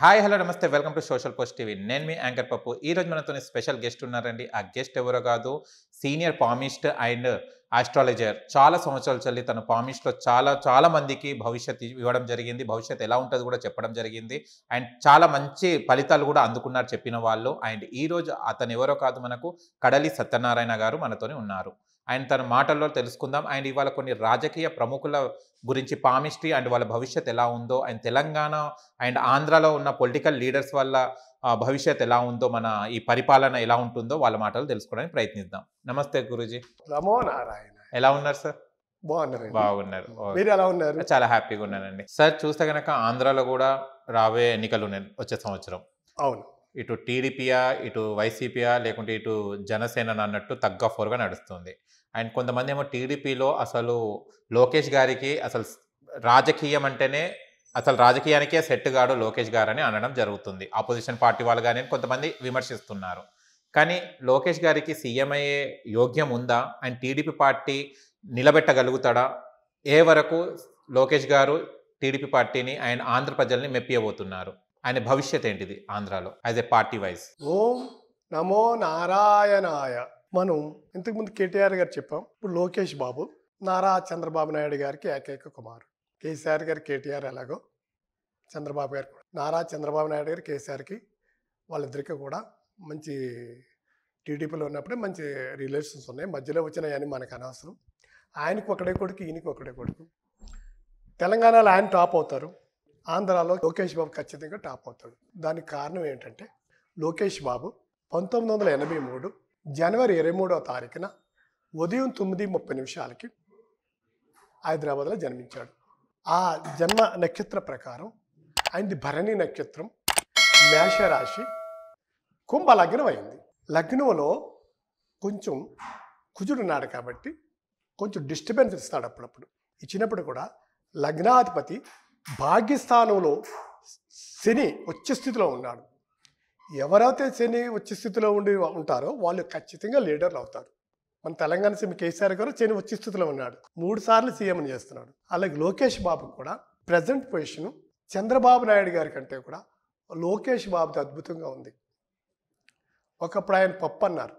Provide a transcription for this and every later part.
Hi hello నమస్తే. Welcome to Social Post TV. నేను మీ యాంకర్ పప్పు. ఈ రోజు మనతో స్పెషల్ గెస్ట్ ఉన్నారండి. ఆ గెస్ట్ ఎవరో కాదు సీనియర్ పామిస్ట్ అండ్ ఆస్ట్రాలజర్. చాలా సంవత్సరాలు చల్లి తన పామిస్ట్లో చాలా చాలా మందికి భవిష్యత్ ఇవ్వడం జరిగింది. భవిష్యత్ ఎలా ఉంటుంది కూడా చెప్పడం జరిగింది. అండ్ చాలా మంచి ఫలితాలు కూడా అందుకున్నారు చెప్పిన వాళ్ళు. అండ్ ఈ రోజు అతను ఎవరో కాదు మనకు కడలి సత్యనారాయణ గారు మనతోనే ఉన్నారు. అండ్ తన మాటల్లో తెలుసుకుందాం. అండ్ ఇవాళ కొన్ని రాజకీయ ప్రముఖుల గురించి పామిస్ట్రీ అండ్ వాళ్ళ భవిష్యత్ ఎలా ఉందో అండ్ తెలంగాణ అండ్ ఆంధ్రాలో ఉన్న పొలిటికల్ లీడర్స్ వల్ల భవిష్యత్ ఎలా ఉందో మన ఈ పరిపాలన ఎలా ఉంటుందో వాళ్ళ మాటలు తెలుసుకోవడానికి ప్రయత్నిద్దాం. నమస్తే గురూజీ. నమో నారాయణ. ఎలా ఉన్నారు సార్? బాగున్నారు. ఓ, మీరు ఎలా ఉన్నారు? చాలా హ్యాపీగా ఉన్నానండి. సార్ చూస్తే కనుక ఆంధ్రాలో కూడా రాబోయే ఎన్నికలు ఉన్నాయి వచ్చే సంవత్సరం. అవును. ఇటు టీడీపీయా ఇటు వైసీపీయా లేకుంటే ఇటు జనసేన అన్నట్టు తగ్గ ఫోర్గా నడుస్తుంది. అండ్ కొంతమంది ఏమో టీడీపీలో అసలు లోకేష్ గారికి అసలు రాజకీయం అంటేనే అసలు రాజకీయానికే సెట్ గాడు లోకేష్ గారు అని అనడం జరుగుతుంది. ఆపోజిషన్ పార్టీ వాళ్ళు కానీ కొంతమంది విమర్శిస్తున్నారు. కానీ లోకేష్ గారికి సీఎం అయ్యే యోగ్యం ఉందా? అండ్ టీడీపీ పార్టీ నిలబెట్టగలుగుతాడా? ఏ వరకు లోకేష్ గారు టీడీపీ పార్టీని అండ్ ఆంధ్ర ప్రజల్ని మెప్పియబోతున్నారు? ఆయన భవిష్యత్ ఏంటిది ఆంధ్రాలో యాజ్ ఎ పార్టీ వైజ్? ఓం నమో నారాయణాయ. మనం ఇంతకుముందు కేటీఆర్ గారు చెప్పాం ఇప్పుడు లోకేష్ బాబు నారా చంద్రబాబు నాయుడు గారికి ఏకైక కుమారు కేసీఆర్ గారు కేటీఆర్ ఎలాగో చంద్రబాబు గారు కూడా. నారా చంద్రబాబు నాయుడు గారు కేసీఆర్కి వాళ్ళిద్దరికి కూడా మంచి టీడీపీలో ఉన్నప్పుడే మంచి రిలేషన్స్ ఉన్నాయి. మధ్యలో వచ్చినాయని మనకు అనవసరం. ఆయనకు ఒకడే కొడుకు ఈయనకి ఒకడే కొడుకు. తెలంగాణలో ఆయన టాప్ అవుతారు. ఆంధ్రాలో లోకేష్ బాబు ఖచ్చితంగా టాప్ అవుతాడు. దానికి కారణం ఏంటంటే లోకేష్ బాబు పంతొమ్మిది వందల ఎనభై మూడు జనవరి ఇరవై మూడవ తారీఖున ఉదయం తొమ్మిది ముప్పై నిమిషాలకి హైదరాబాద్లో జన్మించాడు. ఆ జన్మ నక్షత్ర ప్రకారం ఆయనది భరణి నక్షత్రం మేషరాశి కుంభ లగ్నం అయింది. లగ్నంలో కొంచెం కుజుడున్నాడు కాబట్టి కొంచెం డిస్టర్బెన్స్ ఇస్తాడు అప్పుడప్పుడు. ఇచ్చినప్పుడు కూడా లగ్నాధిపతి భాగ్యస్థానంలో శని వచ్చే స్థితిలో ఉన్నాడు. ఎవరైతే శని వచ్చే స్థితిలో ఉండి ఉంటారో వాళ్ళు ఖచ్చితంగా లీడర్లు అవుతారు. మన తెలంగాణ సీఎం కేసీఆర్ గారు శని వచ్చే స్థితిలో ఉన్నాడు. మూడు సార్లు సీఎంని చేస్తున్నాడు. అలాగే లోకేష్ బాబు కూడా ప్రజెంట్ పొజిషన్ చంద్రబాబు నాయుడు గారి కంటే కూడా లోకేష్ బాబుది అద్భుతంగా ఉంది. ఒకప్పుడు ఆయన పప్పు అన్నారు.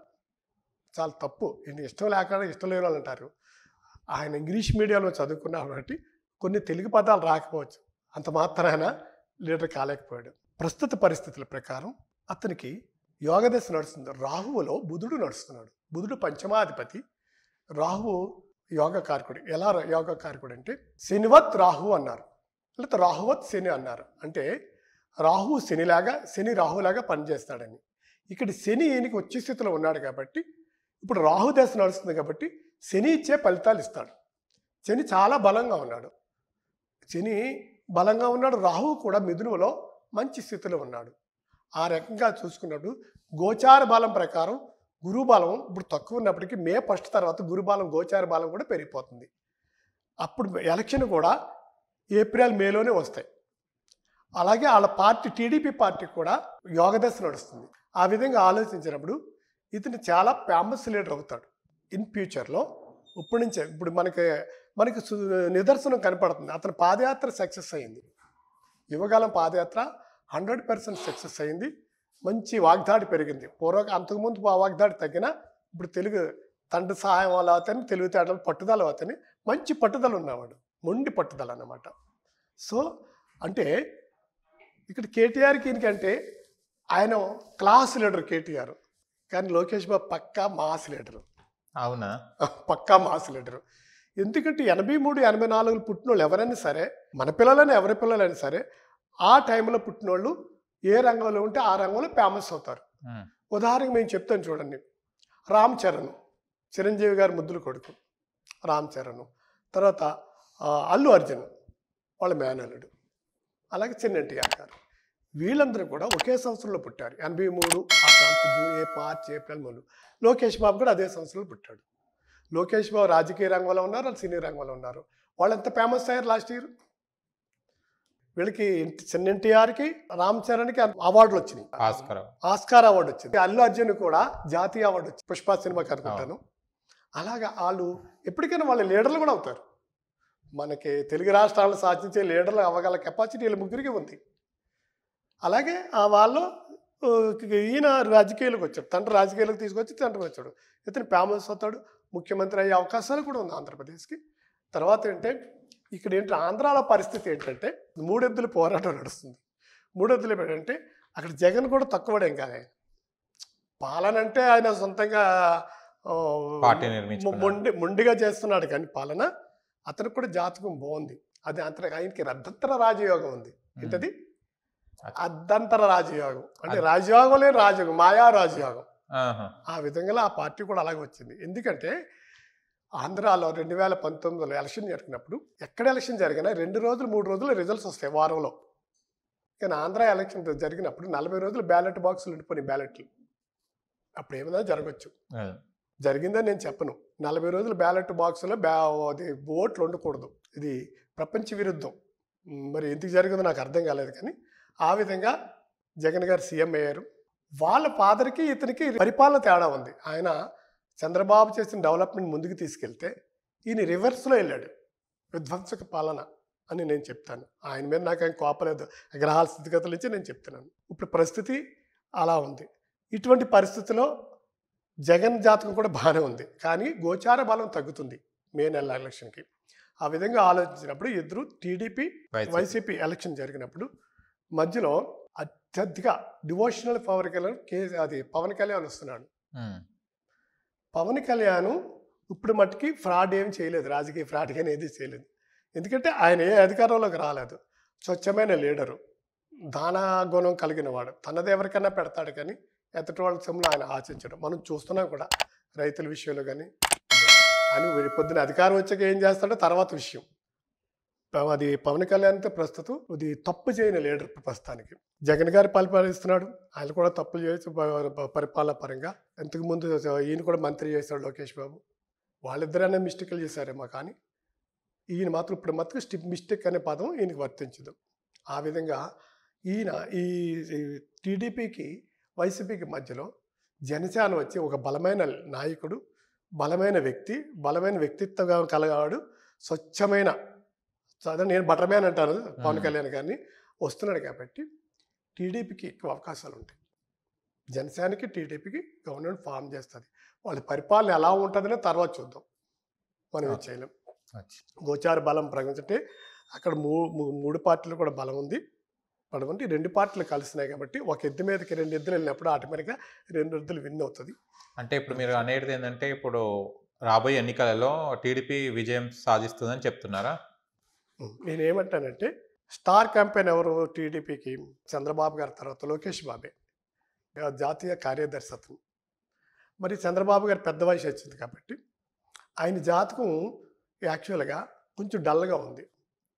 చాలా తప్పు. ఈయన ఇష్టం లేకుండా ఇష్టం లేని వాళ్ళు అంటారు. ఆయన ఇంగ్లీష్ మీడియంలో చదువుకున్నారు కాబట్టి కొన్ని తెలుగు పదాలు రాకపోవచ్చు. అంత మాత్రాన లీడర్ కాలేకపోయాడు. ప్రస్తుత పరిస్థితుల ప్రకారం అతనికి యోగదశ నడుస్తుంది. రాహువులో బుధుడు నడుస్తున్నాడు. బుధుడు పంచమాధిపతి. రాహువు యోగ కారకుడు. ఎలా యోగ కారకుడు అంటే శనివత్ రాహు అన్నారు. లేకపోతే రాహువత్ శని అన్నారు. అంటే రాహు శనిలాగా శని రాహులాగా పనిచేస్తాడని. ఇక్కడ శని ఈయనకి వచ్చే స్థితిలో ఉన్నాడు కాబట్టి ఇప్పుడు రాహు దశ నడుస్తుంది కాబట్టి శని ఇచ్చే ఫలితాలు ఇస్తాడు. శని చాలా బలంగా ఉన్నాడు. శని బలంగా ఉన్నాడు. రాహువు కూడా మిథునులో మంచి స్థితిలో ఉన్నాడు. ఆ రకంగా చూసుకున్నప్పుడు గోచార బలం ప్రకారం గురు బలం ఇప్పుడు తక్కువ ఉన్నప్పటికీ మే ఫస్ట్ తర్వాత గురు బలం గోచార బలం కూడా పెరిగిపోతుంది. అప్పుడు ఎలక్షన్ కూడా ఏప్రిల్ మేలోనే వస్తాయి. అలాగే వాళ్ళ పార్టీ టీడీపీ పార్టీ కూడా యోగదశ నడుస్తుంది. ఆ విధంగా ఆలోచించినప్పుడు ఇతను చాలా ఫేమస్ లీడర్ అవుతాడు. ఇన్ ఫ్యూచర్లో ఇప్పటి నుంచే ఇప్పుడు మనకి మనకి సు- నిదర్శనం కనపడుతుంది. అతని పాదయాత్ర సక్సెస్ అయింది. యువగాలం పాదయాత్ర హండ్రెడ్ పర్సెంట్ సక్సెస్ అయింది. మంచి వాగ్దాడి పెరిగింది. పూర్వ అంతకుముందు ఆ వాగ్దాడి తగ్గినా ఇప్పుడు తెలుగు తండ్రి సహాయం వల్ల అతని తెలివితేటలు పట్టుదల అతని మంచి పట్టుదల ఉన్నవాడు మొండి పట్టుదల అన్నమాట. సో అంటే ఇక్కడ కేటీఆర్కి ఈయనకంటే ఆయన క్లాస్ లీడర్ కేటీఆర్. కానీ లోకేష్ బాబు పక్కా మాస్ లీడరు. అవునా? పక్కా మాస్ లీడరు. ఎందుకంటే ఎనభై మూడు ఎనభై నాలుగు పుట్టినోళ్ళు ఎవరైనా సరే మన పిల్లలైనా ఎవరి పిల్లలైనా సరే ఆ టైంలో పుట్టినోళ్ళు ఏ రంగంలో ఉంటే ఆ రంగంలో ఫేమస్ అవుతారు. ఉదాహరణకు మేము చెప్తాను చూడండి. రామ్ చరణ్ చిరంజీవి గారి ముద్దుల కొడుకు రామ్ చరణ్. తర్వాత అల్లు అర్జున్ వాళ్ళ మేనల్లుడు. అలాగే చిన్న ఎన్టీఆర్ గారు. వీళ్ళందరూ కూడా ఒకే సంవత్సరంలో పుట్టారు. ఎనభై మూడు ఆ ప్రాంతం జూన్ ఏ మార్చ్ ఏప్రిల్ మొదలు. లోకేష్ బాబు కూడా అదే సంవత్సరంలో పుట్టాడు. లోకేష్ బాబు రాజకీయ రంగంలో ఉన్నారు వాళ్ళు సినీ రంగంలో ఉన్నారు. వాళ్ళు ఎంత ఫేమస్ అయ్యారు లాస్ట్ ఇయర్? వీళ్ళకి చిన్న ఎన్టీఆర్కి రామ్ చరణ్కి అవార్డులు వచ్చినాయి. ఆస్కర్ ఆస్కార్ అవార్డు వచ్చింది. అల్లు అర్జున్ కూడా జాతీయ అవార్డు వచ్చింది. పుష్ప సినిమాకి అనుకుంటాను అలాగా వాళ్ళు ఎప్పటికైనా వాళ్ళ లీడర్లు కూడా అవుతారు. మనకి తెలుగు రాష్ట్రాలను సాధించే లీడర్లు అవ్వగల కెపాసిటీ వీళ్ళ ముగ్గురికి ఉంది. అలాగే ఆ వాళ్ళు ఈయన రాజకీయాలకు వచ్చాడు. తండ్రి రాజకీయాలకు తీసుకొచ్చి తండ్రి వచ్చాడు. ఇతను ఫేమస్ అవుతాడు ముఖ్యమంత్రి అయ్యే అవకాశాలు కూడా ఉంది ఆంధ్రప్రదేశ్కి. తర్వాత ఏంటంటే ఇక్కడ ఏంటి? ఆంధ్రాలో పరిస్థితి ఏంటంటే మూడెద్దుల పోరాటం నడుస్తుంది. మూడెద్దులు ఏంటంటే అక్కడ జగన్ కూడా తక్కువడేం కాదు పాలన అంటే ఆయన సొంతంగా. మొండి మొండిగా చేస్తున్నాడు కానీ పాలన అతనికి కూడా జాతకం బాగుంది. అది అంతర ఆయనకి రద్దంతర రాజయోగం ఉంది. ఏంటది? అర్ధంతర రాజయోగం. అంటే రాజయోగం లేని రాజయోగం మాయా రాజయోగం. ఆ విధంగా ఆ పార్టీ కూడా అలాగే వచ్చింది. ఎందుకంటే ఆంధ్రాలో రెండు వేల పంతొమ్మిదిలో ఎలక్షన్ జరిగినప్పుడు ఎక్కడ ఎలక్షన్ జరిగినా రెండు రోజులు మూడు రోజులు రిజల్ట్స్ వస్తాయి వారంలో. కానీ ఆంధ్ర ఎలక్షన్ జరిగినప్పుడు నలభై రోజులు బ్యాలెట్ బాక్సులు ఉండిపోయి బ్యాలెట్లు. అప్పుడు ఏమైనా జరగచ్చు. జరిగిందని నేను చెప్పను. నలభై రోజులు బ్యాలెట్ బాక్సులో బ్యా అది ఓట్లు ఉండకూడదు. ఇది ప్రపంచ విరుద్ధం. మరి ఎందుకు జరిగిందో నాకు అర్థం కాలేదు కానీ ఆ విధంగా జగన్ గారు సీఎం అయ్యారు. వాళ్ళ ఫాదర్కి ఇతనికి పరిపాలన తేడా ఉంది. ఆయన చంద్రబాబు చేసిన డెవలప్మెంట్ ముందుకు తీసుకెళ్తే ఈయన రివర్స్లో వెళ్ళాడు. విధ్వంసక పాలన అని నేను చెప్తాను. ఆయన మీద నాకు ఏం కోపలేదు గ్రహాల స్థితిగతుల నుంచి నేను చెప్తున్నాను. ఇప్పుడు పరిస్థితి అలా ఉంది. ఇటువంటి పరిస్థితిలో జగన్ జాతకం కూడా బాగానే ఉంది. కానీ గోచార బలం తగ్గుతుంది మే నెల ఎలక్షన్కి. ఆ విధంగా ఆలోచించినప్పుడు ఇద్దరు టీడీపీ వైసీపీ. ఎలక్షన్ జరిగినప్పుడు మధ్యలో అత్యధిక డివోషనల్ పవర్ కళ్యాణ్ కే అది పవన్ కళ్యాణ్ వస్తున్నాడు. పవన్ కళ్యాణ్ ఇప్పుడు మట్టుకి ఫ్రాడ్ ఏం చేయలేదు రాజకీయ ఫ్రాడ్ కానీ ఏది చేయలేదు. ఎందుకంటే ఆయన ఏ అధికారంలోకి రాలేదు. స్వచ్ఛమైన లీడరు. దాన గుణం కలిగిన వాడు. తనది ఎవరికైనా పెడతాడు కానీ ఎత్తటి వాళ్ళ సొమ్ములు ఆయన ఆశించడం. మనం చూస్తున్నాం కూడా రైతుల విషయంలో కానీ అని పొద్దున అధికారం వచ్చాక ఏం చేస్తాడో తర్వాత విషయం. అది పవన్ కళ్యాణ్తో ప్రస్తుతం ఇది తప్పు చేయని లీడర్ ప్రస్తుతానికి. జగన్ గారు పరిపాలిస్తున్నాడు. ఆయన కూడా తప్పులు చేయొచ్చు పరిపాలన పరంగా. ఇంతకుముందు ఈయన కూడా మంత్రి చేశాడు లోకేష్ బాబు. వాళ్ళిద్దరైనా మిస్టేక్లు చేశారేమో కానీ ఈయన మాత్రం ఇప్పుడు మాత్రం స్టిప్ మిస్టేక్ అనే పదం ఈయనకి వర్తించదు. ఆ విధంగా ఈయన ఈ ఈ టీడీపీకి వైసీపీకి మధ్యలో జనసేన వచ్చి ఒక బలమైన నాయకుడు బలమైన వ్యక్తి బలమైన వ్యక్తిత్వం కలగాడు స్వచ్ఛమైన అదే నేను బటర్ మ్యాన్ అంటాను పవన్. కళ్యాణ్ గారిని. వస్తున్నాడు కాబట్టి టీడీపీకి ఎక్కువ అవకాశాలు ఉంటాయి. జనసేనకి టీడీపీకి గవర్నమెంట్ ఫామ్ చేస్తుంది. వాళ్ళ పరిపాలన ఎలా ఉంటుందనే తర్వాత చూద్దాం. మనం ఓకే. చేయలేం. గోచార బలం ప్రకటించే అక్కడ మూడు పార్టీలు కూడా బలం ఉంది. ఈ రెండు పార్టీలు కలిసినాయి కాబట్టి ఒక ఎద్దు మీదకి రెండు ఎద్దులు వెళ్ళినప్పుడు ఆటోమేటిక్గా రెండు ఎద్దులు విన్ అవుతుంది. అంటే ఇప్పుడు మీరు అనేది ఏంటంటే ఇప్పుడు రాబోయే ఎన్నికలలో టీడీపీ విజయం సాధిస్తుందని చెప్తున్నారా? నేను ఏమంటానంటే స్టార్ క్యాంపెయిన్ ఎవరు? టీడీపీకి చంద్రబాబు గారి తర్వాత లోకేష్ బాబే. జాతీయ కార్యదర్శి అతను మరి చంద్రబాబు గారి పెద్ద వయసు వచ్చింది కాబట్టి ఆయన జాతకం యాక్చువల్గా కొంచెం డల్గా ఉంది.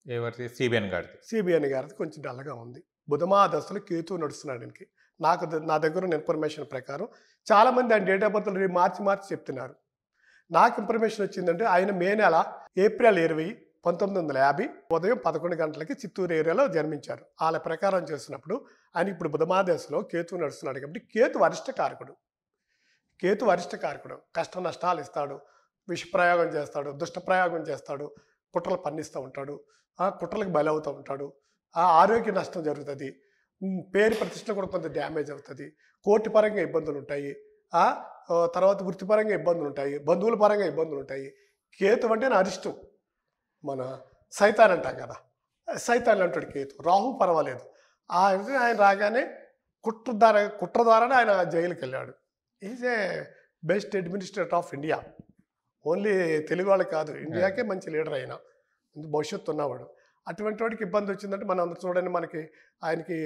ఎవరిది? సిబిఎన్ గారిది. సిబిఎన్ గారిది కొంచెం డల్గా ఉంది. బుధమా దశలో కేతు నడుస్తున్నాడు ఆయనకి. నాకు నా దగ్గర ఉన్న ఇన్ఫర్మేషన్ ప్రకారం చాలామంది ఆయన date of birth March March చెప్తున్నారు. నాకు ఇన్ఫర్మేషన్ వచ్చిందంటే ఆయన మే నెల ఏప్రిల్ ఇరవై పంతొమ్మిది వందల యాభై ఉదయం పదకొండు గంటలకి చిత్తూరు ఏరియాలో జన్మించారు. వాళ్ళ ప్రకారం చేసినప్పుడు ఆయన ఇప్పుడు బుధమా దశలో కేతు నడుస్తున్నాడు కాబట్టి కేతు వరిష్ట కారకుడు. కేతు వరిష్ట కారకుడు. కష్ట నష్టాలు ఇస్తాడు. విషప్రయోగం చేస్తాడు. దుష్టప్రయోగం చేస్తాడు. కుట్రలు పన్నిస్తూ ఉంటాడు. ఆ కుట్రలకు బలవుతూ ఉంటాడు. ఆ ఆరోగ్య నష్టం జరుగుతుంది. పేరు ప్రతిష్టలు కూడా కొంత డ్యామేజ్ అవుతుంది. కోర్టు పరంగా ఇబ్బందులు ఉంటాయి. ఆ, తర్వాత వృత్తిపరంగా ఇబ్బందులు ఉంటాయి. బంధువుల పరంగా ఇబ్బందులు ఉంటాయి. కేతు అంటే నా అరిష్టం. మన సైతాన్ అంటాం కదా. సైతాన్ అంటాడు కేతు. రాహు పర్వాలేదు. ఆయన రాగానే కుట్ర ద్వారా కుట్ర ద్వారానే ఆయన జైలుకి వెళ్ళాడు. Is a best administrator of India only Telugu వాళ్ళు కాదు. ఇండియాకే మంచి లీడర్ అయినా భవిష్యత్తు ఉన్నవాడు. అటువంటి వాడికి ఇబ్బంది వచ్చిందంటే మనం అందరూ చూడండి మనకి ఆయనకి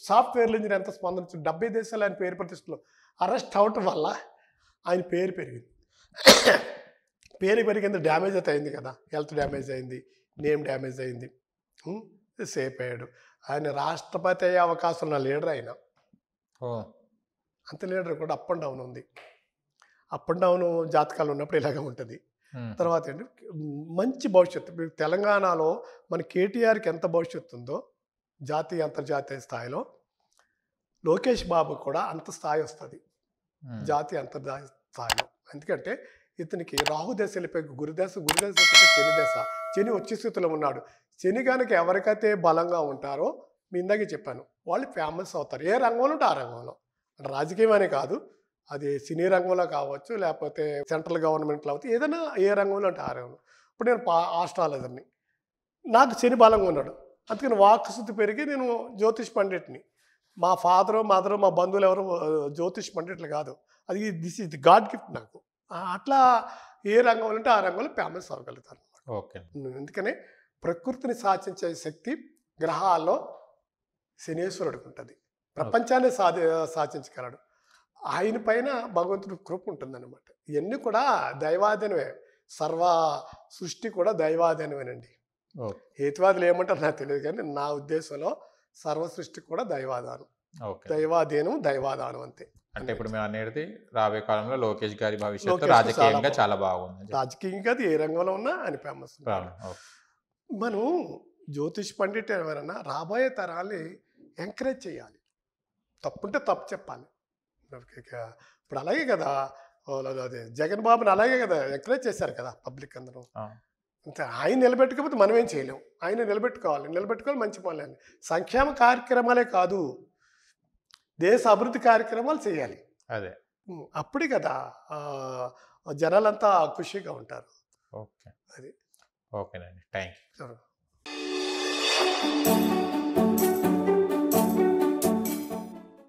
సాఫ్ట్వేర్ ఇంజనీర్ ఎంత స్పందన డెబ్బై దేశాలు ఆయన పేరు ప్రతిష్టలో. అరెస్ట్ అవటం వల్ల ఆయన పేరు పెరిగింది. పేరు పెరిగింది డ్యామేజ్ అయితే అయింది కదా. హెల్త్ డ్యామేజ్ అయింది నేమ్ డ్యామేజ్ అయింది? సేఫ్ అయ్యాడు. ఆయన రాష్ట్రపతి అయ్యే అవకాశం ఉన్న లీడర్ ఆయన అంత లీడర్ కూడా అప్ అండ్ డౌన్ ఉంది. అప్ అండ్ డౌన్ జాతకాలు ఉన్నప్పుడు ఇలాగే ఉంటుంది. తర్వాత ఏంటి మంచి భవిష్యత్తు. తెలంగాణలో మన కేటీఆర్కి ఎంత భవిష్యత్తు ఉందో జాతీయ అంతర్జాతీయ స్థాయిలో లోకేష్ బాబు కూడా అంత స్థాయి వస్తుంది. జాతీయ అంతర్జాతీయ స్థాయిలో. ఎందుకంటే ఇతనికి రాహు దశ వెళ్ళిపోయి గురుదశ గురుదశ వెళ్ళిపోయి శని దశ. శని వచ్చే స్థితిలో ఉన్నాడు. శని కనుక ఎవరికైతే బలంగా ఉంటారో మీ ఇందాకే చెప్పాను వాళ్ళు ఫేమస్ అవుతారు. ఏ రంగంలో ఉంటే ఆ రంగంలో. అంటే రాజకీయం అనే కాదు. అది సినీ రంగంలో కావచ్చు లేకపోతే సెంట్రల్ గవర్నమెంట్లో అవచ్చు ఏదైనా ఏ రంగంలో అంటే ఆ రంగంలో. ఇప్పుడు నేను పా ఆస్ట్రాలజర్ని. నాకు శని బలంగా ఉన్నాడు. అందుకని వాక్శుద్ధి పెరిగి నేను జ్యోతిష్ పండిట్ని. మా ఫాదరు మదరు మా బంధువులు ఎవరు జ్యోతిష్ పండిట్లు కాదు. అది this is the god gift నాకు. అట్లా ఏ రంగంలో ఉంటే ఆ రంగంలో ఫేమస్ అవ్వగలుగుతాను ఓకే అందుకనే ప్రకృతిని శాసించే శక్తి గ్రహాల్లో శనేశ్వరుడికి ఉంటుంది. ప్రపంచాన్ని సాధి శాసించగలడు ఆయన పైన భగవంతుడి కృప ఉంటుందన్నమాట. ఇవన్నీ కూడా దైవాధీనమే. సర్వ సృష్టి కూడా దైవాధీనమేనండి. హేతువాదులు ఏమంటారు నాకు తెలియదు కానీ నా ఉద్దేశంలో సర్వ సృష్టి కూడా దైవాదానం ఓకే దైవాధీనం దైవాదానం అంతే. అంటే ఇప్పుడు మేము అనేది రాబోయే కాలంలో లోకేష్ గారి భవిష్యత్తు రాజకీయంగా. చాలా బాగుంది రాజకీయంగా అది ఏ రంగంలో ఉన్నా అని ఫేమస్. మనం జ్యోతిష్ పండిట్ ఎవరైనా రాబోయే తరాల్ని ఎంకరేజ్ చేయాలి. తప్పుంటే తప్పు చెప్పాలి. ఇప్పుడు అలాగే కదా అదే జగన్ బాబుని అలాగే కదా ఎంకరేజ్ చేశారు కదా పబ్లిక్ అందరూ. అంతే ఆయన నిలబెట్టుకోకపోతే మనం ఏం చేయలేం. ఆయన నిలబెట్టుకోవాలి. నిలబెట్టుకోవాలి మంచి పనులని సంక్షేమ కార్యక్రమాలే కాదు. దేశ అభివృద్ధి కార్యక్రమాలు చేయాలి. అదే. అప్పుడే కదా జనాలంతా ఖుషిగా ఉంటారు. ఓకే. అది. ఓకేనండి. Thank you.